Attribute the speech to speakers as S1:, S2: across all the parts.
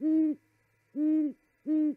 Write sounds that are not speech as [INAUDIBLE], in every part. S1: Mm-hmm. 嗯嗯。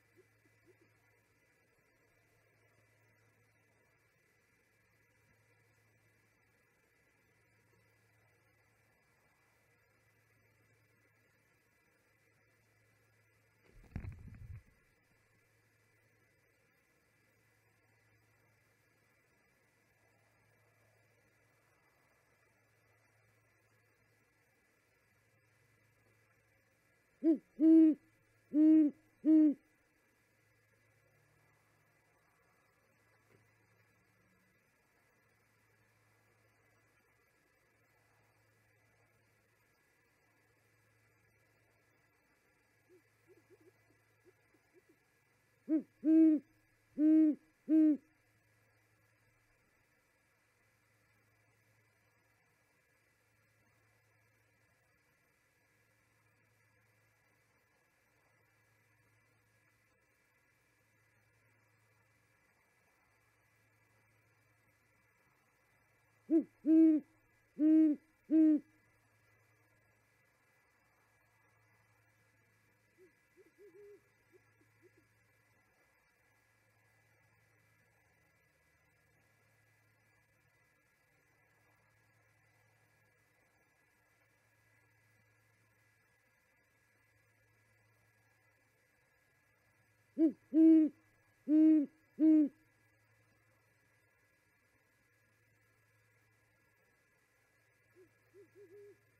S1: Mm-hmm. mm-hmm. mm-hmm. Mm-hmm. Mm-hmm. mm-hmm.
S2: Woo-hoo-hoo! [LAUGHS]